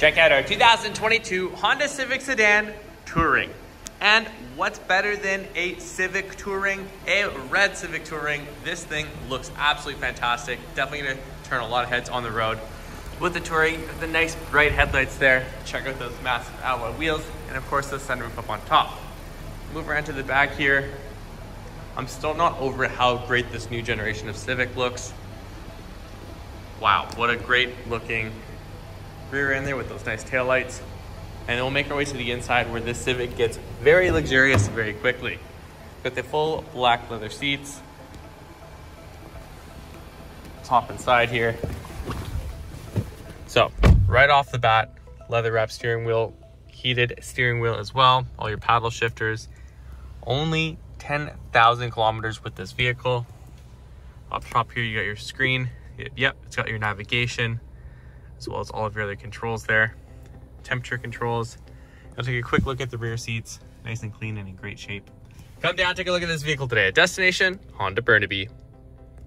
Check out our 2022 Honda Civic Sedan Touring. And what's better than a Civic Touring, a red Civic Touring? This thing looks absolutely fantastic. Definitely gonna turn a lot of heads on the road. With the Touring, the nice bright headlights there. Check out those massive alloy wheels, and of course the sunroof up on top. Move around to the back here. I'm still not over how great this new generation of Civic looks. Wow, what a great looking rear end there with those nice tail lights. And we'll make our way to the inside where this Civic gets very luxurious very quickly. Got the full black leather seats. Top and side here. So, right off the bat, leather wrap steering wheel, heated steering wheel as well, all your paddle shifters. Only 10,000 kilometers with this vehicle. Up top here, you got your screen. Yep, it's got your navigation, as well as all of your other controls there. Temperature controls. I'll take a quick look at the rear seats. Nice and clean and in great shape. Come down, take a look at this vehicle today. At Destination Honda Burnaby.